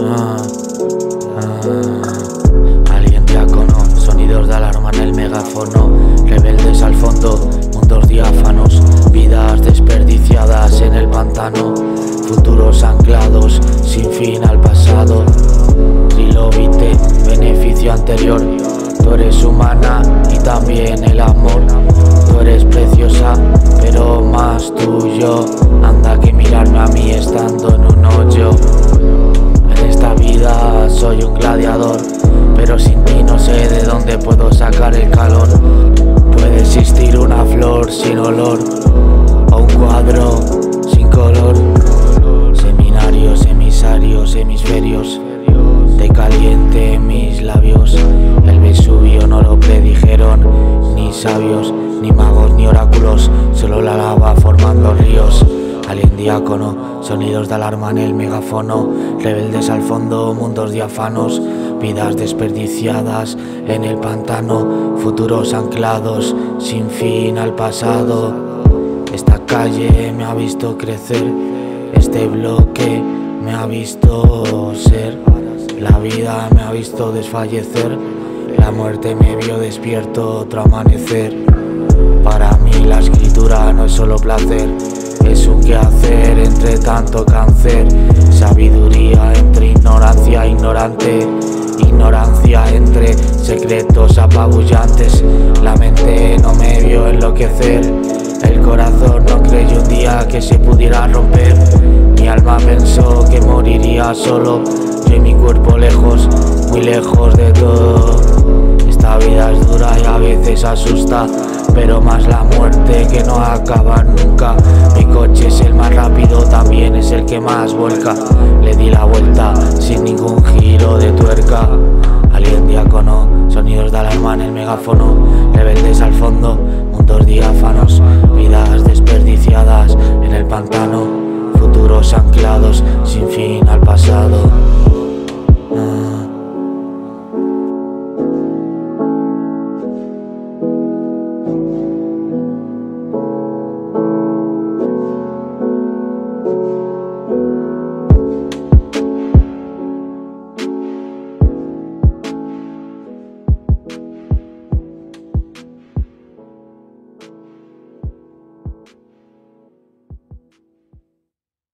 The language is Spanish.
Ah, ah. Alguien sonidos de alarma en el megáfono, rebeldes al fondo, mundos diáfanos, vidas desperdiciadas en el pantano, futuros anclados, sin fin al pasado. Trilobite, beneficio anterior, tú eres humana y también el amor, tú eres preciosa, pero más tuyo, anda que mirarme a mí estando en un soy un gladiador, pero sin ti no sé de dónde puedo sacar el calor. Puede existir una flor sin olor o un cuadro sin color. Seminarios, emisarios, hemisferios de caliente mis labios. El Vesubio no lo predijeron ni sabios, ni magos, ni oráculos, solo la diácono, sonidos de alarma en el megafono, rebeldes al fondo, mundos diafanos, vidas desperdiciadas en el pantano, futuros anclados sin fin al pasado. Esta calle me ha visto crecer, este bloque me ha visto ser, la vida me ha visto desfallecer, la muerte me vio despierto otro amanecer. Para mí la escritura no es solo placer, es un quehacer entre tanto cáncer, sabiduría entre ignorancia ignorante, ignorancia entre secretos apabullantes. La mente no me vio enloquecer, el corazón no creyó un día que se pudiera romper. Mi alma pensó que moriría solo, yo y mi cuerpo lejos, muy lejos de todo. Esta vida es dura y a veces asusta, pero más la muerte que no acaba nunca. Mi coche es el más rápido, también es el que más vuelca. Le di la vuelta sin ningún giro de tuerca. Alien diácono, sonidos de alarma en el megáfono, rebeldes al fondo, mundos diáfanos, vidas desperdiciadas en el pantano, futuros anclados sin fin